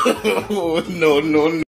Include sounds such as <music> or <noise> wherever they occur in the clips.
<laughs> no, no, no.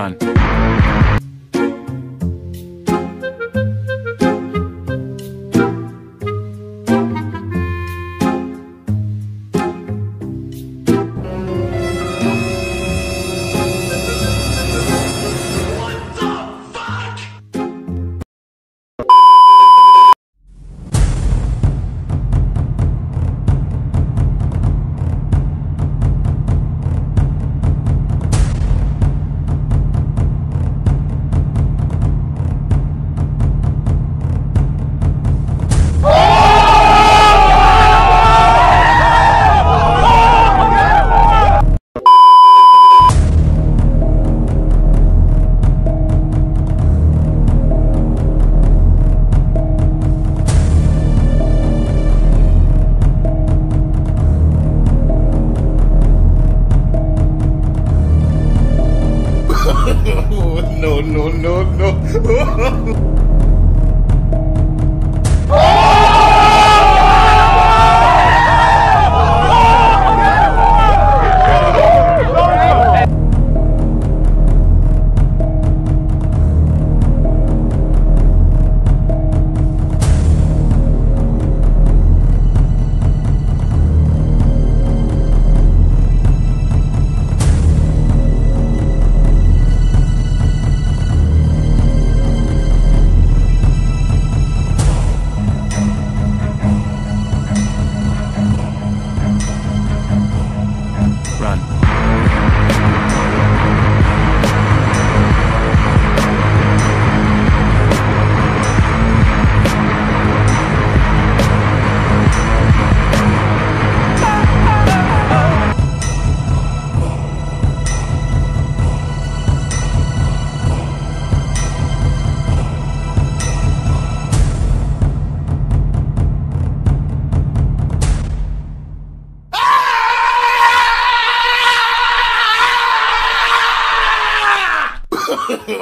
Run. Uh. <laughs>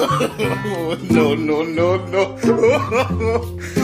<laughs> no, no, no, no. <laughs>